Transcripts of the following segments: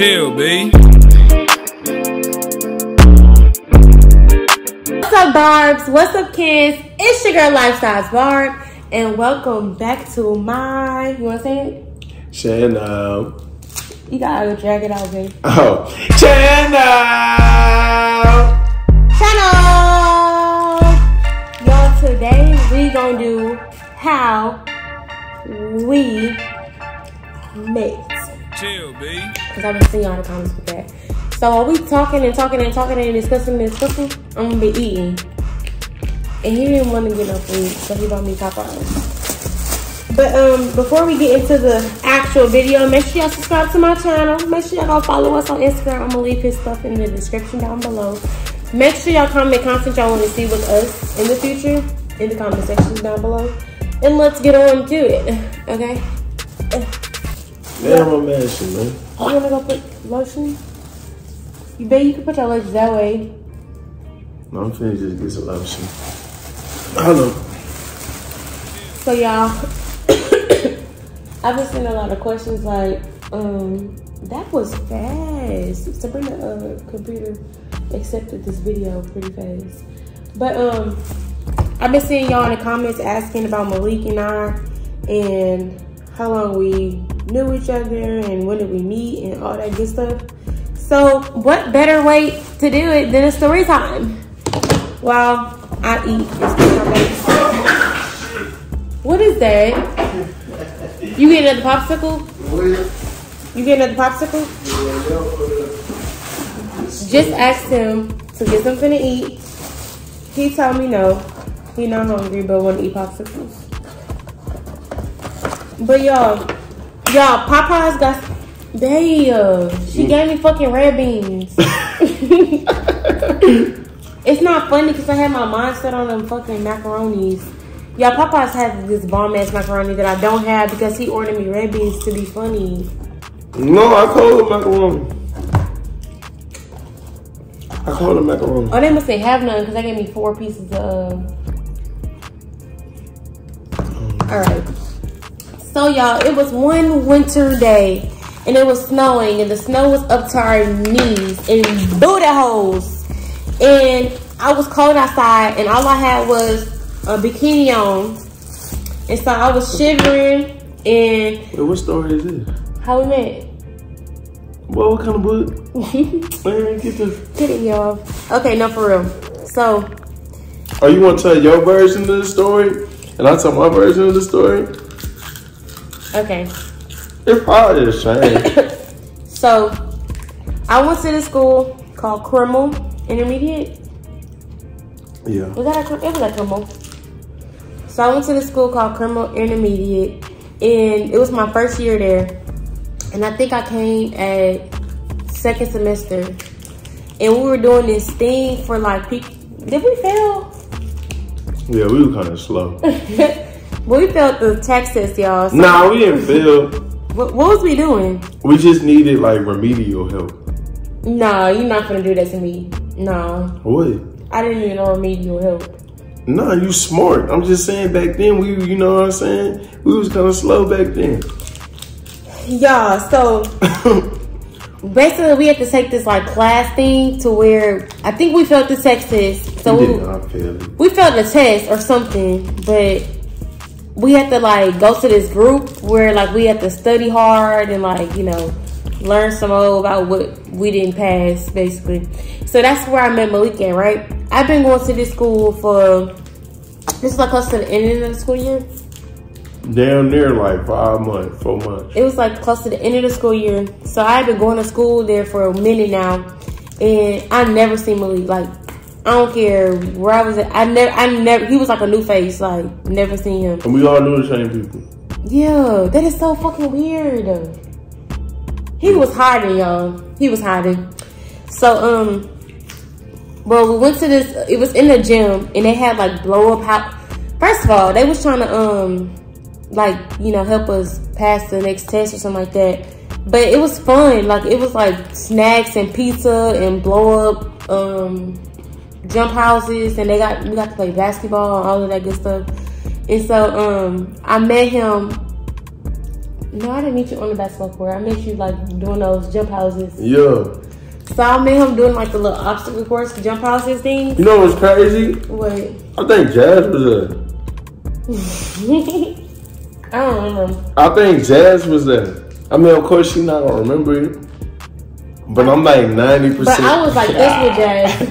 Chill, B. What's up, Barbs? What's up, kids? It's your girl, Life Size Barb, and welcome back to my. You wanna say it? Channel. You gotta drag it out, babe. Oh, channel. Channel. Y'all, today we gonna do how we mix. Chill, B. Cause I've been seeing y'all the comments with that. So while we talking and talking and talking and discussing and discussing, I'm gonna be eating. And he didn't want to get no food, so he bought me Popeyes. But um, before we get into the actual video, make sure y'all subscribe to my channel. Make sure y'all go follow us on Instagram. I'm gonna leave his stuff in the description down below. Make sure y'all comment content y'all want to see with us in the future in the comment section down below. And let's get on to it, okay? Man, I'm mashing, man. You wanna go put lotion? You bet you can put your lotion that way. No, I'm finna just get some lotion. Hold on. So y'all, I've been seeing a lot of questions like, um, that was fast. Sabrina uh, computer accepted this video pretty fast. But um, I've been seeing y'all in the comments asking about Malik and I and how long we knew each other and when did we meet and all that good stuff. So what better way to do it than a story time? While I eat. What is that? You getting another popsicle? You getting another popsicle? Just asked him to get something to eat. He told me no. He not hungry but want to eat popsicles. But y'all, y'all, Popeyes got damn. Uh, she mm. gave me fucking red beans. it's not funny because I had my mind set on them fucking macaronis. Y'all, Popeyes has this bomb ass macaroni that I don't have because he ordered me red beans to be funny. No, I called it macaroni. I call it macaroni. Oh, they must say have none because they gave me four pieces of. All right. So y'all, it was one winter day and it was snowing and the snow was up to our knees and booty holes. And I was cold outside and all I had was a bikini on. And so I was shivering and Wait, what story is this? how we met. Well, what kind of book? Man, get this. Kidding y'all. Okay, no for real. So Oh, you want to tell your version of the story? And I tell my version of the story? Okay. It's probably the same. So, I went to the school called Krimmel Intermediate. yeah. Was that a, it was like Krimmel. So I went to the school called Krimmel Intermediate, and it was my first year there. And I think I came at second semester, and we were doing this thing for like. Did we fail? Yeah, we were kind of slow. well, we failed the Texas, y'all. So nah, we didn't fail. what, what was we doing? We just needed like remedial help. No, you're not gonna do that to me. No, What? I didn't even know remedial help. Nah, you smart. I'm just saying back then we, you know what I'm saying? We was kind of slow back then. Y'all, so basically we had to take this like class thing to where I think we felt the Texas. So we we, not fail it. we felt the test or something, but we had to like go to this group where like we had to study hard and like, you know, learn some more about what we didn't pass basically. So that's where I met Malik at, right? I've been going to this school for this is like close to the end of the school year. Down there like five months, four months. it was like close to the end of the school year. So i've been going to school there for a minute now, and I never seen Malik. Like I don't care where I was at. I never, I never. He was like a new face. Like never seen him. And we all knew the same people. Yeah, that is so fucking weird. He was hiding, y'all. He was hiding. So um, well, we went to this. It was in the gym, and they had like blow up house. First of all, they was trying to um, like you know, help us pass the next test or something like that. But it was fun. Like it was like snacks and pizza and blow up um jump houses, and they got we got to play basketball and all of that good stuff. And so um, I met him No, I didn't meet you on the basketball court. I met you like doing those jump houses. Yeah. So I met him doing like the little obstacle course, jump houses thing. You know what's crazy? What? I think Jazz was there. I don't remember. I think Jazz was there. I mean, of course, she not gonna remember it. But I'm like 90%. But I was like this with Jazz.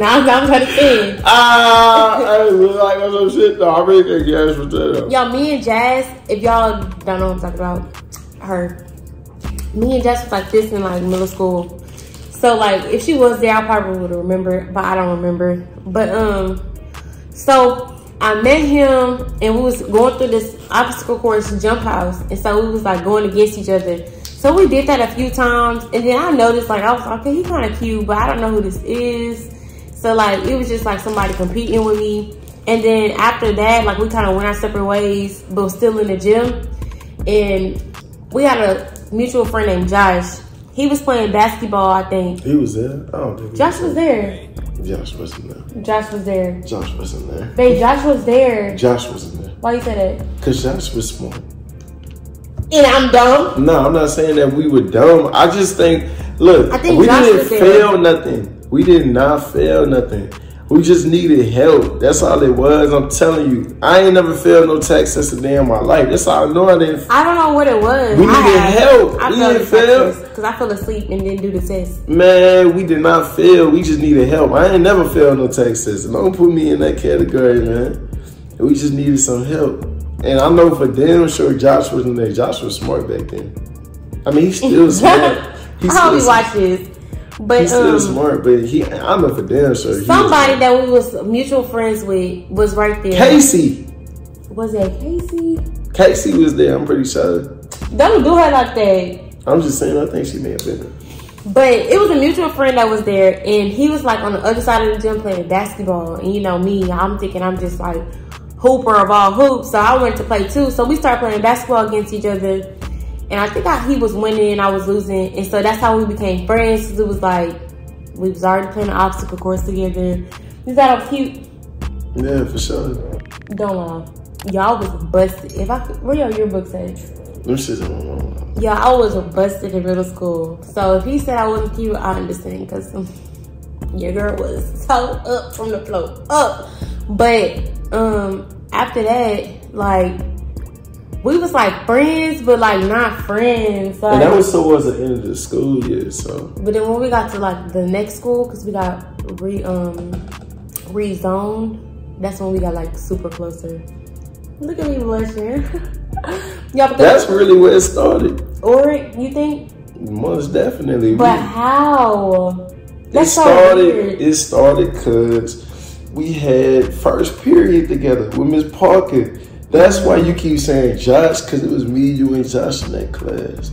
now I'm trying to think. Ah, I look like on some shit though. I really think Jazz was there. though. Y'all, me and Jazz, if y'all don't know what I'm talking about, her. Me and Jazz was like this in like middle school. So like if she was there, I probably would remember, but I don't remember. But um, so I met him and we was going through this obstacle course jump house, and so we was like going against each other. So we did that a few times, and then I noticed like I was like, okay, he kind of cute, but I don't know who this is. So like it was just like somebody competing with me. And then after that, like we kind of went our separate ways, but still in the gym. And we had a mutual friend named Josh. He was playing basketball, I think. He was there. I don't think. Josh was there. Josh wasn't there. Josh was there. Josh wasn't there. Babe, Josh was there. Josh wasn't there. Why you say that? Cause Josh was smart. And I'm dumb. No, I'm not saying that we were dumb. I just think, look, I think we Josh didn't was there. fail nothing. We did not fail nothing. We just needed help. That's all it was. I'm telling you, I ain't never failed no test test a day in my life. That's all I know I didn't. I don't know what it was. We I needed help. I We didn't fail. because I fell asleep and didn't do the test. Man, we did not fail. We just needed help. I ain't never failed no test test. Don't put me in that category, man. We just needed some help. And I know for damn sure Josh wasn't there. Josh was smart back then. I mean, he's still smart. He's I hope he watch this. But He's still um, smart, but he I know for damn sure. somebody that we was mutual friends with was right there. Casey. Was that Casey? Casey was there, I'm pretty sure. Don't do her like that. I'm just saying I think she may have been there. But it was a mutual friend that was there, and he was like on the other side of the gym playing basketball. And you know me, I'm thinking I'm just like hooper of all hoops, so I went to play too. So we started playing basketball against each other, and I think I, he was winning and I was losing, and so that's how we became friends. Cause it was like we was already playing the obstacle course together. We got all cute. Yeah, for sure. Don't lie, y'all was busted. If I could, where your yearbooks at? Them shits my mom. Yeah, I was busted in middle school. So if he said I wasn't cute, I understand because your girl was so up from the floor, up. But um, after that, like we was like friends, but like not friends. Like, And that was towards the end of the school year, so but then when we got to like the next school, because we got re um rezoned, that's when we got like super closer. Look at me blushing. Y'all, because that's really where it started. or you think? Most definitely. But We- how? it That's so started weird. it started cause we had first period together with Miss Parker. That's why you keep saying Josh, cause it was me, you, and Josh in that class.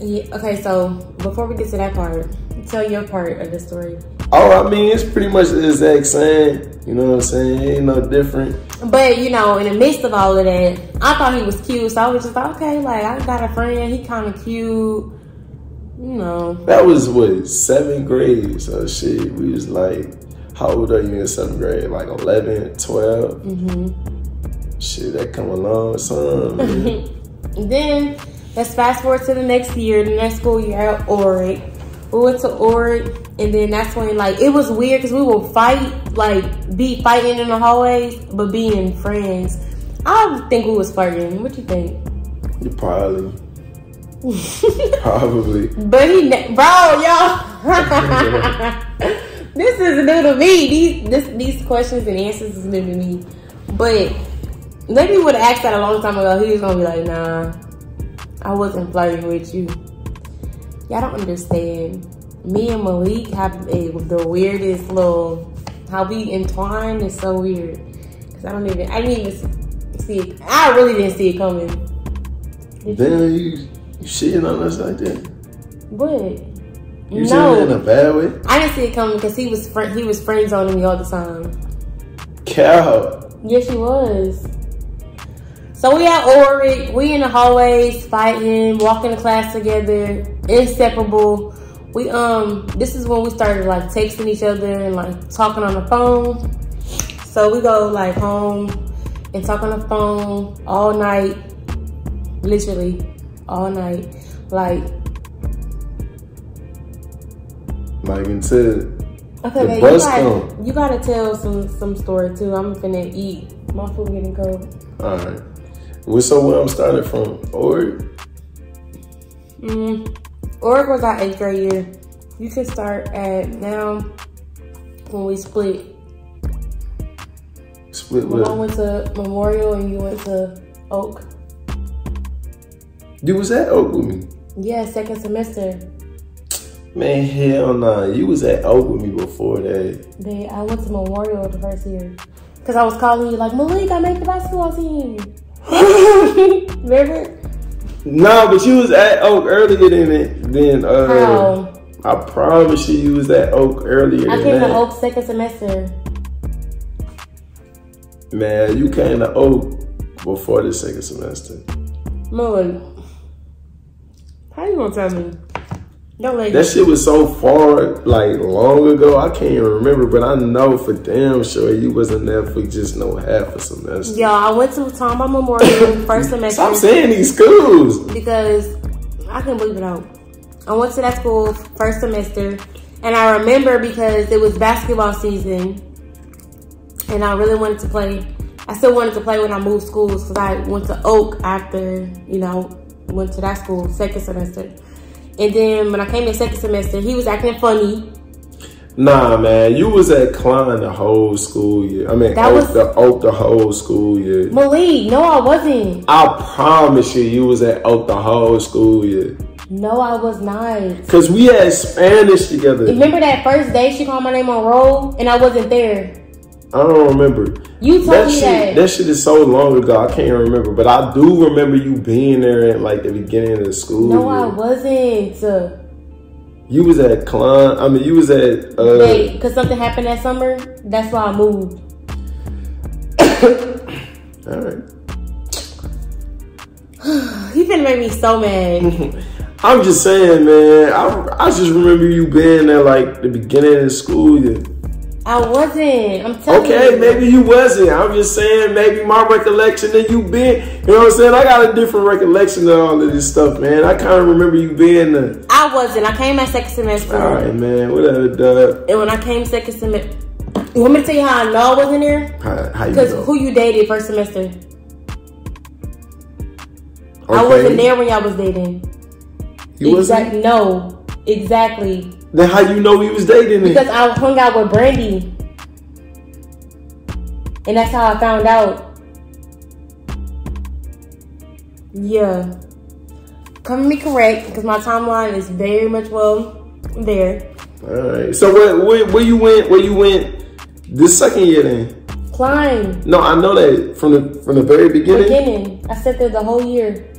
Yeah, okay, so before we get to that part, tell your part of the story. Oh, I mean, it's pretty much the exact same. You know what I'm saying? It ain't no different. But you know, in the midst of all of that, I thought he was cute, so I was just like, okay, like I got a friend, he kind of cute. You know, That was what seventh grade. So shit, we was like, how old are you in seventh grade? Like 11, 12? Mm-hmm. Shit, that come along, man. Then let's fast forward to the next year, the next school year at Oric. We went to Oric, and then that's when like it was weird because we would fight, like be fighting in the hallways, but being friends. I think we was flirting. What you think? you probably, probably. But he, ne- bro, y'all. this is new to me. These this, these questions and answers is new to me. But maybe would have asked that a long time ago. He was gonna be like, Nah, I wasn't flirting with you. Y'all don't understand. Me and Malik have a, the weirdest little how we entwine is so weird. Cause I don't even I didn't even see it. I really didn't see it coming. Did you? Then you, you shitting on us like that. What? You saying it in a bad way? I didn't see it coming because he was fr- he was friend zoning me all the time. Cow. Yes, he was. So we at Oric, we in the hallways fighting, walking to class together, inseparable. We um, this is when we started like texting each other and like talking on the phone. So we go like home and talk on the phone all night. literally all night. Like, Like until okay, The bus come. you gotta tell some some story too. I'm finna eat. My food getting cold. all right. Well, so where I'm starting from? Or Mm. Org was our eighth grade year. You can start at now when we split. split mom with. went to Memorial and you went to Oak. You was at Oak with me. Yeah, second semester. Man, hell nah. You was at Oak with me before that. They, I went to Memorial the first year. Cause I was calling you like, Malik, I made the basketball team. Remember? Nah, but you was at Oak earlier than it. Than uh, How? I promise you, you was at Oak earlier I came that. to Oak second semester. Man, you came to Oak before the second semester. Malik. How you gonna tell me? Don't That shit was so far, like long ago. I can't even remember, but I know for damn sure you wasn't there for just no half a semester. Y'all, I went to Tomball Memorial first semester. Stop saying these schools. because I can't believe it out. I went to that school first semester, and I remember because it was basketball season, and I really wanted to play. I still wanted to play when I moved schools because I went to Oak after you know went to that school second semester, and then when I came in second semester, he was acting funny. Nah, man, you was at Klein the whole school year. I mean, That Oak, was- the Oak the whole school year. Malik, no, I wasn't. I promise you, you was at Oak the whole school year. No, I was not. Cause we had Spanish together. Remember that first day she called my name on roll, and I wasn't there. I don't remember. You told That me shit, that. that shit is so long ago. I can't remember, but I do remember you being there at like the beginning of the school. No, I wasn't. You was at Klein. I mean, you was at. Uh, Wait, because something happened that summer. That's why I moved. All right. He finna make me so mad. I'm just saying, man. I, I just remember you being there like the beginning of the school year. I wasn't. I'm telling you. Okay, maybe you wasn't. I'm just saying, maybe my recollection of you being, you know what I'm saying? I got a different recollection of all of this stuff, man. I kind of remember you being there. I wasn't. I came at second semester. All right, man. Whatever, dog. And when I came second semester, you want me to tell you how I know I wasn't there? How, how you Because who you dated first semester? I wasn't there when y'all was dating. You wasn't? Exactly. No. Exactly. Then how you know he was dating me? Because? I hung out with Brandy. And that's how I found out. Yeah. Come me correct, because my timeline is very much well there. All right. So where, where, where you went? Where you went this second year then? Klein. No, I know that from the from the very beginning. Beginning. I sat there the whole year.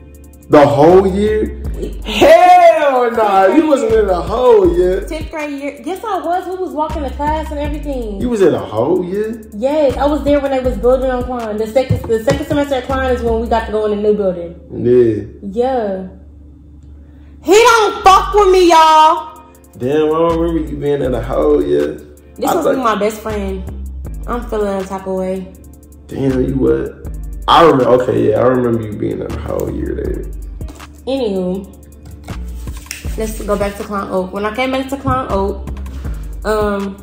The whole year? Hell nah, you wasn't in the whole yet. 10th grade year. Yes, I was. We was walking to class and everything. You was in a whole year? yes, I was there when they was building on Klein. The second, the second semester at Klein is when we got to go in the new building. Yeah. Yeah. He don't fuck with me, y'all. Damn, I don't remember you being in a whole year. This I was thought- my best friend. I'm feeling a type of way. Damn, you what? I remember. Okay, yeah, I remember you being in a whole year there. Anywho, let's go back to Klein Oak. When I came back to Klein Oak, um,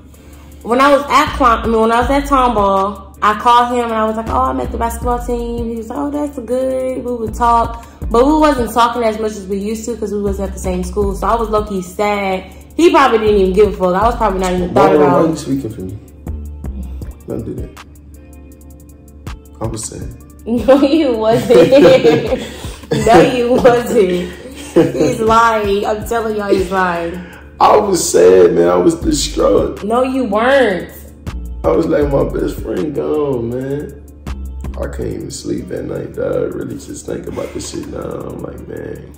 when I was at Klein, I mean, when I was at Tomball, I called him and I was like, "Oh, I'm at the basketball team." He was like, "Oh, that's good." We would talk, but we wasn't talking as much as we used to because we wasn't at the same school. So I was low key sad. He probably didn't even give a fuck. I was probably not even thought Why, why you about. speaking for me? Don't do that. I was saying. No, you wasn't. no, you wasn't. He's lying. I'm telling y'all, he's lying. I was sad, man. I was distraught. No, you weren't. I was like, my best friend gone, man. I can't even sleep at night, dog. Really just think about this shit now. I'm like, man,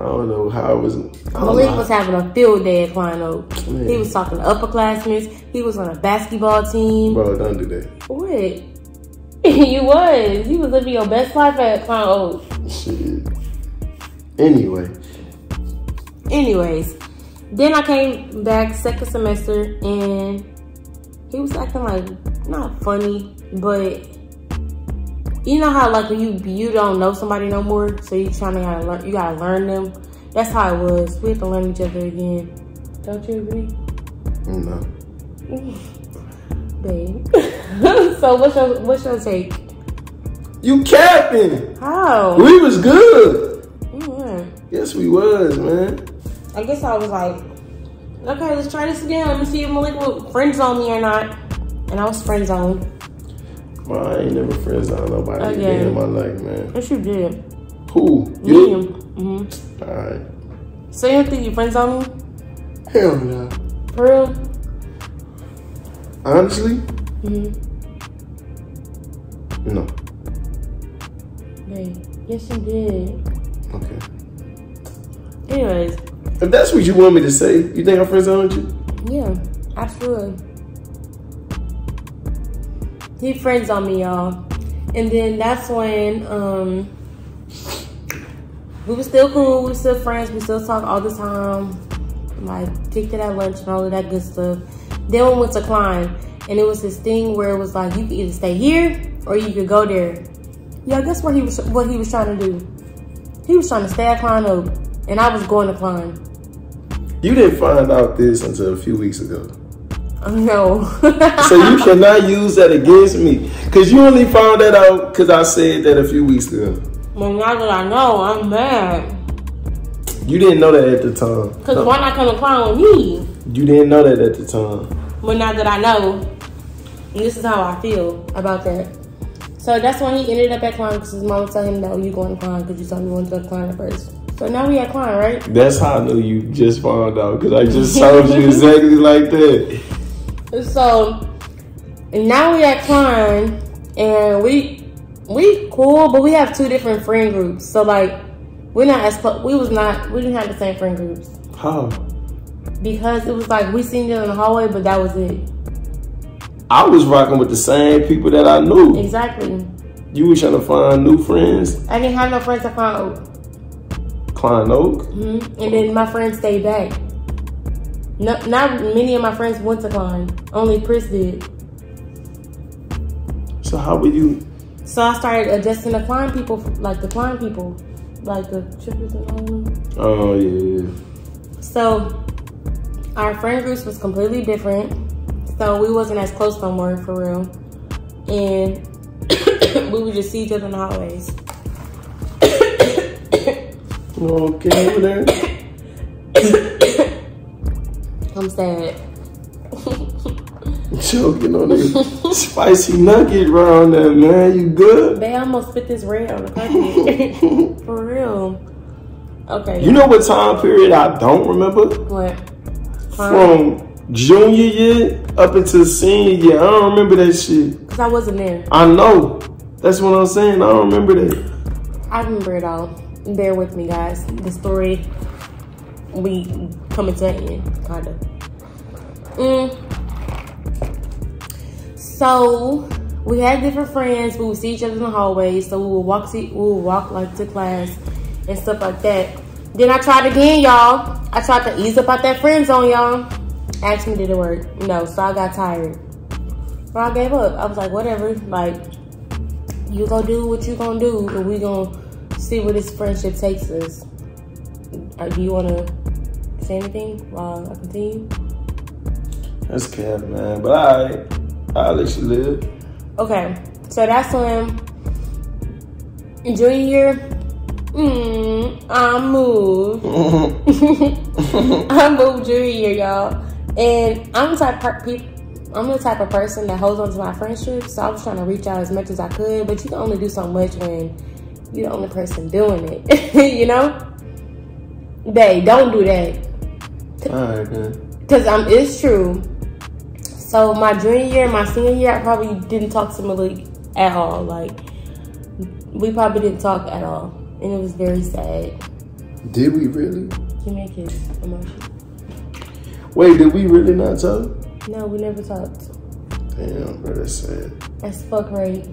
I don't know how I was. I Malik know was having a field day at Klein Oak. Man. He was talking to upperclassmen. He was on a basketball team. Bro, don't do that. What? you was. You was living your best life at Oak. Shit. Anyway, Anyways, then I came back second semester and he was acting like not funny, but you know how like when you you don't know somebody no more, so you trying to gotta learn you gotta learn them. That's how it was. We have to learn each other again. Don't you agree? No. Babe. so what's your what's your take? You capping. How? We was good. Yes, we was, man. I guess I was like, okay, let's try this again. Let me see if Malik will friend zone me or not. And I was friend zoned. Well, I ain't never friends on nobody Again. again in my life, man. Yes, you did. Who? Me. You? Mm-hmm. Alright. So you don't think you friend zone me? Hell no. For real? Honestly, Mm-hmm. no. Babe. Yes, you did. Okay. Anyways, If that's what you want me to say, you think I'm friends on you? yeah, absolutely. He friends on me, y'all. And then that's when um we were still cool, we were still friends, we still talk all the time. Like kicked it at lunch and all of that good stuff. Then we went to Klein and it was this thing where it was like you could either stay here or you could go there. Yeah, guess what he was what he was trying to do? He was trying to stay at Klein Oak and I was going to Klein. You didn't find out this until a few weeks ago. No. So you cannot use that against me. Cause you only found that out because I said that a few weeks ago. well, now that I know, I'm mad. You didn't know that at the time. Because why not come to Klein with me? You didn't know that at the time. But now that I know, and this is how I feel about that. So that's when he ended up at Klein because his mom told him, no, oh, you going to Klein because you told me you wanted to go to Klein at first. So now we at Klein, right? That's how I knew you just found out. Cause I just told you exactly like that. So now we at Klein and we we cool, but we have two different friend groups. So like we're not as. We was not. We didn't have the same friend groups How? because it was like we seen other in the hallway, but that was it. I was rocking with the same people that I knew. Exactly. You was trying to find new friends. I didn't have no friends at Klein Oak. Oak. hmm And then my friends stayed back. No, not many of my friends went to Klein. Only Chris did. So how were you? So I started adjusting to Klein people, like the Klein people, like the trippers and all them. Oh yeah. yeah. So our friend groups was completely different. So we wasn't as close no more for real. And we would just see each other in the hallways. There. I'm sad. Choking on this spicy nugget around there, man. You good? They almost spit this red on the carpet. for real. Okay. You know what time period I don't remember? what? From junior year up into senior year. I don't remember that shit. Because I wasn't there. I know. That's what I'm saying. I don't remember that. I remember it all. Bear with me, guys. The story, we coming to an end, kind of. Mm. So, we had different friends. We would see each other in the hallways. So, we would walk, see, we would walk like to class and stuff like that. Then I tried again, y'all. I tried to ease up out that friend zone, y'all. Me, did it work? No, so I got tired. So I gave up. I was like, whatever. Like, you go do what you gonna do, and we gonna see where this friendship takes us. Uh, do you wanna say anything while I continue? That's cap, man. But I, I'll let you live. Okay, so that's when in junior year, mm, I moved. I moved junior year, y'all, and I'm the type of people. I'm the type of person that holds on to my friendships, so I was trying to reach out as much as I could, but you can only do so much when you're the only person doing it, you know? Babe, don't do that. All right, man. Because um, it's true. So my junior year, and my senior year, I probably didn't talk to Malik at all. Like, we probably didn't talk at all. And it was very sad. Did we really? Give me a kiss, emotion. Wait, did we really not talk? No, we never talked. Damn, bro, that's sad. That's fuck right.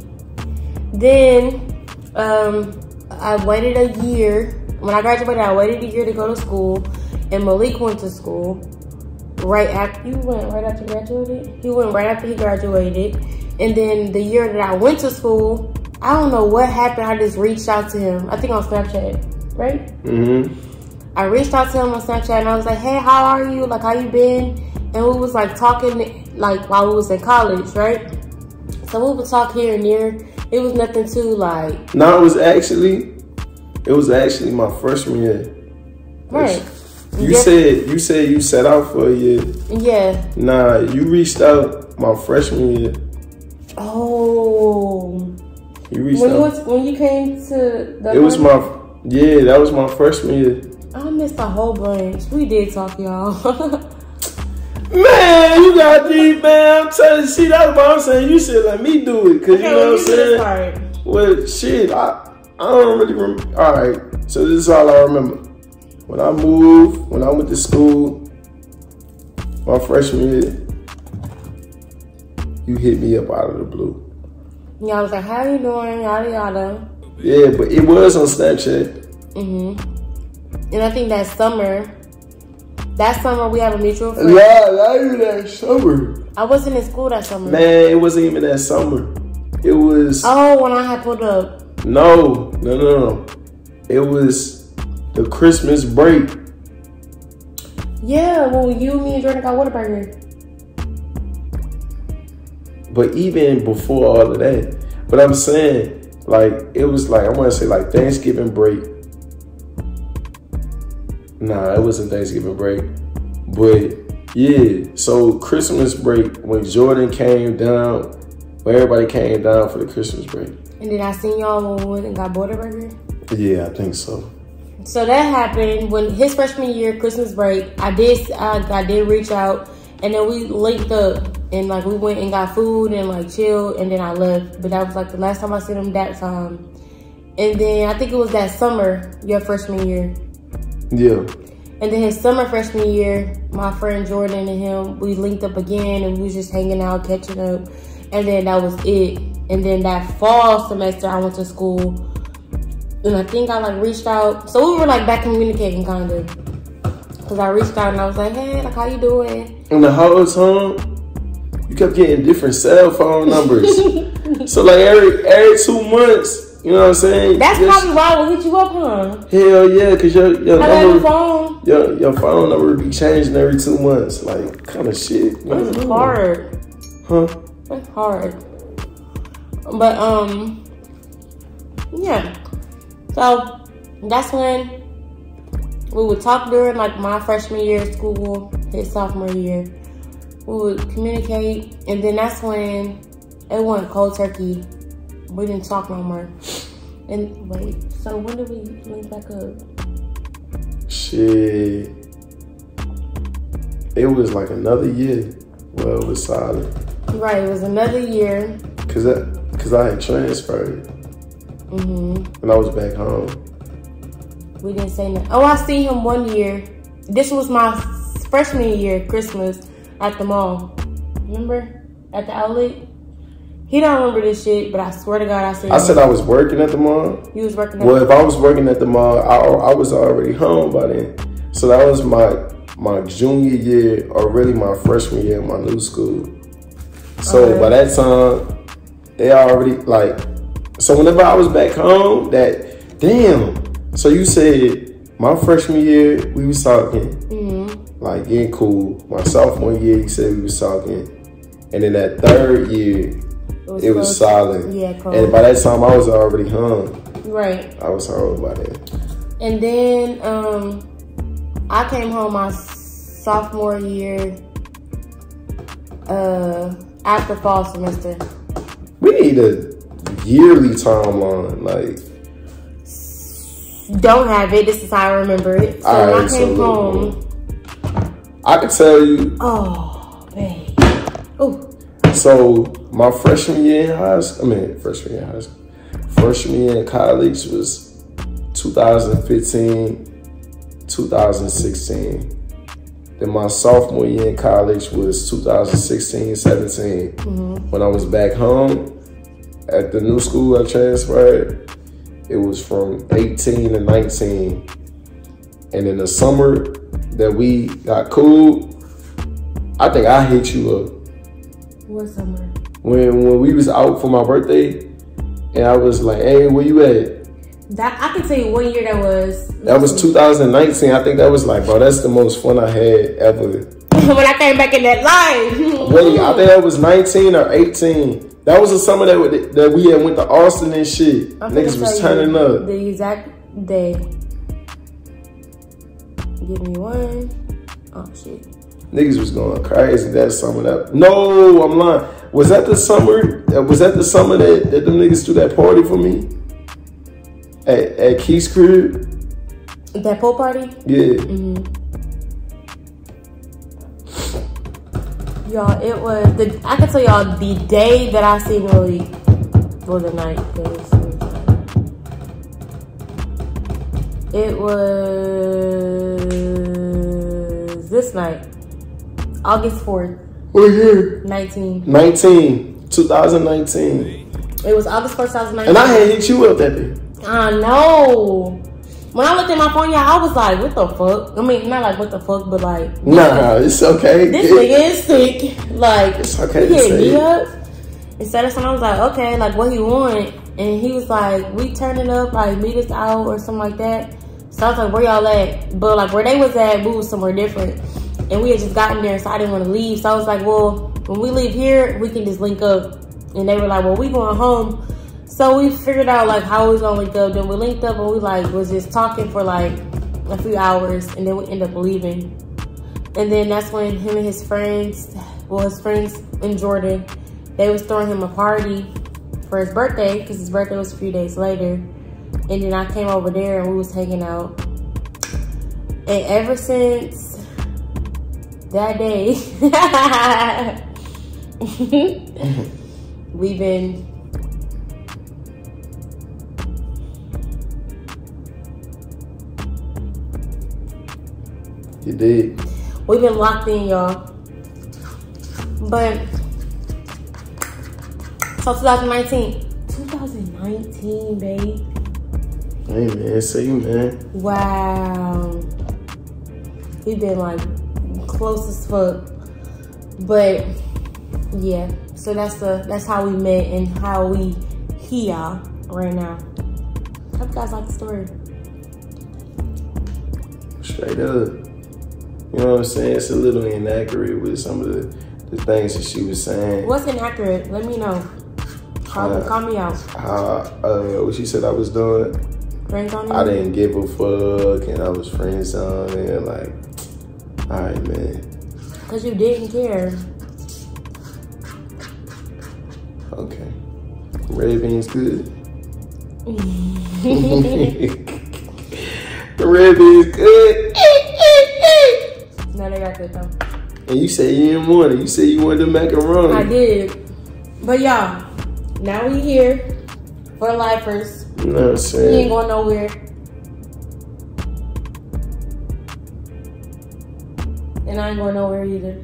Then, um, I waited a year. When I graduated, I waited a year to go to school. And Malik went to school right after, you went right after graduated? He went right after he graduated. And then the year that I went to school, I don't know what happened. I just reached out to him. I think on Snapchat, right? Mm-hmm. I reached out to him on Snapchat and I was like, "Hey, how are you? Like, how you been?" And we was like talking, like while we was in college, right? So we would talk here and there. It was nothing too like No, it was actually, it was actually my freshman year. right. You said you said you set out for a year. Yeah. Nah, you reached out my freshman year. Oh. You reached When you out. was when you came to the it was my yeah, that was my freshman year. I missed a whole bunch. We did talk, y'all. Man, you got deep, man. I'm telling you, see, that's what I'm saying. You should let me do it, cause you know what I'm saying. Well, shit, I I don't really remember. All right, so this is all I remember. When I moved, when I went to school, my freshman year, you hit me up out of the blue. Yeah, I was like, "How you doing?" Yada yada. Yeah, but it was on Snapchat. Mhm. And I think that summer, that summer we have a mutual friend. Yeah, not even that summer. I wasn't in school that summer. Man, it wasn't even that summer. It was Oh, when I had pulled up. no, no, no, no. It was the Christmas break. Yeah, well, you, me, and Jordan got Whataburger. But even before all of that, but I'm saying, like, it was like, I want to say, like, Thanksgiving break. Nah, it wasn't Thanksgiving break. But yeah, so Christmas break, when Jordan came down, when everybody came down for the Christmas break. And then I seen y'all when we went and got Whataburger. Yeah, I think so. So that happened when his freshman year, Christmas break. I did, I, I did reach out, and then we linked up, and like we went and got food and like chilled, and then I left. But that was like the last time I seen him that time. And then I think it was that summer, your freshman year. Yeah. And then his summer freshman year, my friend Jordan and him, we linked up again and we was just hanging out, catching up. And then that was it. And then that fall semester, I went to school. And I think I like reached out. So we were like back communicating kind of. Cause I reached out and I was like, hey, like how you doing? And the whole time, you kept getting different cell phone numbers. so like every every two months, you know what I'm saying? That's Just- probably why I would hit you up, huh? Hell yeah, cause your your I number, phone. your your phone number would be changing every two months. Like kind of shit. It's know? hard. Huh? It's hard. But um yeah. So that's when we would talk during like my freshman year of school, his sophomore year. We would communicate and then that's when it went cold turkey. We didn't talk no more. And wait, so when did we link back up? Shit. It was like another year. Well, it was solid. Right, it was another year. Cause I, cause I had transferred hmm and I was back home. We didn't say nothing. Oh, I seen him one year. This was my freshman year, Christmas, at the mall. Remember? At the outlet? He don't remember this shit, but I swear to God, I said I said I was working at the mall. he was working at Well, if I was working at the mall, I, I was already home by then. So that was my my junior year, or really my freshman year in my new school. So Okay. by that time, they already like. So whenever I was back home, that damn. So you said my freshman year we was talking, hmm like getting cool. My sophomore year, you said we was talking, and then that third year, it was close. solid. Yeah, cold. And by that time, I was already home. Right. I was home by then. And then um I came home my sophomore year uh after fall semester. We need a yearly timeline. Like, Don't have it. This is how I remember it. So when I Alright, so came home, I can tell you. oh babe. Oh, So my freshman year in high school, I mean freshman year in high school, freshman year in college was 2015, 2016. Then my sophomore year in college was 2016, 17. Mm-hmm. When I was back home at the new school I transferred, it was from 18 to 19. And in the summer that we got cool, I think I hit you up what summer? When when we was out for my birthday and I was like, "Hey, where you at?" That I can tell you one year that was. That was 2019. I think that was like, bro, that's the most fun I had ever. when I came back in that line. Wait, I think that was 19 or 18. That was the summer that we, that we had went to Austin and shit. I'm Niggas was turning up. The exact day. Give me one. Oh shit. Niggas was going crazy that summer. That no, I'm lying. Was that the summer? uh, Was that the summer that, that them niggas threw that party for me? At at Keith's crib? That pool party? Yeah. Y'all, it was the I can tell y'all the day that I seen Willie for the night. It was this night. August 4th, We're here. 19. 19. 2019. It was August 1st, 2019. And I had hit you up that day. I know. When I looked at my phone, y'all, I was like, what the fuck? I mean, not like what the fuck, but like, Nah, it's okay. this nigga is sick. Like, It's okay he to hit me up. Instead of something, I was like, okay, like, what you want? And he was like, we turning up, like, meet us out or something like that. So I was like, where y'all at? But like, where they was at, we was somewhere different. And we had just gotten there, so I didn't want to leave. So I was like, well, when we leave here, we can just link up. And they were like, well, we going home. So we figured out like how we was gonna link up. Then we linked up and we like was just talking for like a few hours, and then we end up leaving. And then that's when him and his friends, well, his friends in Jordan, they was throwing him a party for his birthday because his birthday was a few days later. And then I came over there and we was hanging out. And ever since that day, we've been You did. We've been locked in, y'all. But so 2019, 2019, babe. Hey man, say you man. Wow, we've been like close as fuck. But yeah, so that's the that's how we met and how we here right now. Hope you guys like the story. Straight up. You know what I'm saying? It's a little inaccurate with some of the, the things that she was saying. What's inaccurate? Let me know. Call, Uh, call me out. How uh what she said I was doing. Friends on I didn't give a fuck and I was friend zoning and like alright man. Cause you didn't care. Okay. Red beans good. the red beans good. No, they got good though. And you say you didn't want it. You said you wanted the macaroni. I did. But y'all, now we here for lifers. You know what I'm We ain't going nowhere. And I ain't going nowhere either.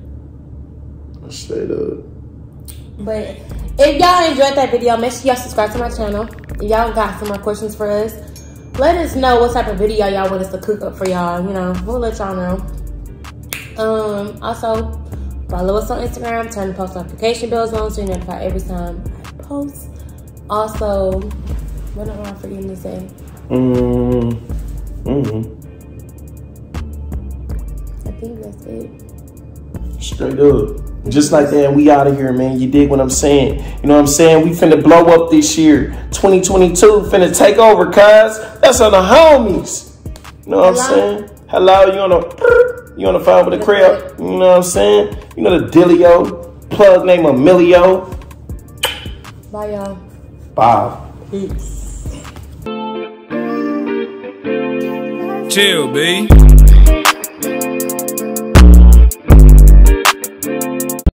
Straight up. But if y'all enjoyed that video, make sure y'all subscribe to my channel. If y'all got some more questions for us, let us know what type of video y'all want us to cook up for y'all. You know, we'll let y'all know. Um, also, follow us on Instagram, turn the post notification bells on so you're notified every time I post. Also, what am I forgetting to say? Mm. Mm. I think that's it. Straight up. Just like that, we out of here, man. You dig what I'm saying? You know what I'm saying? We finna blow up this year. 2022 finna take over, cuz. That's on the homies. You know what I'm Hello? saying? Hello, you on the you on the phone with the crib. You know what I'm saying? You know the Dilio. Plug name Emilio. Bye, y'all. Bye. Peace. Chill, B.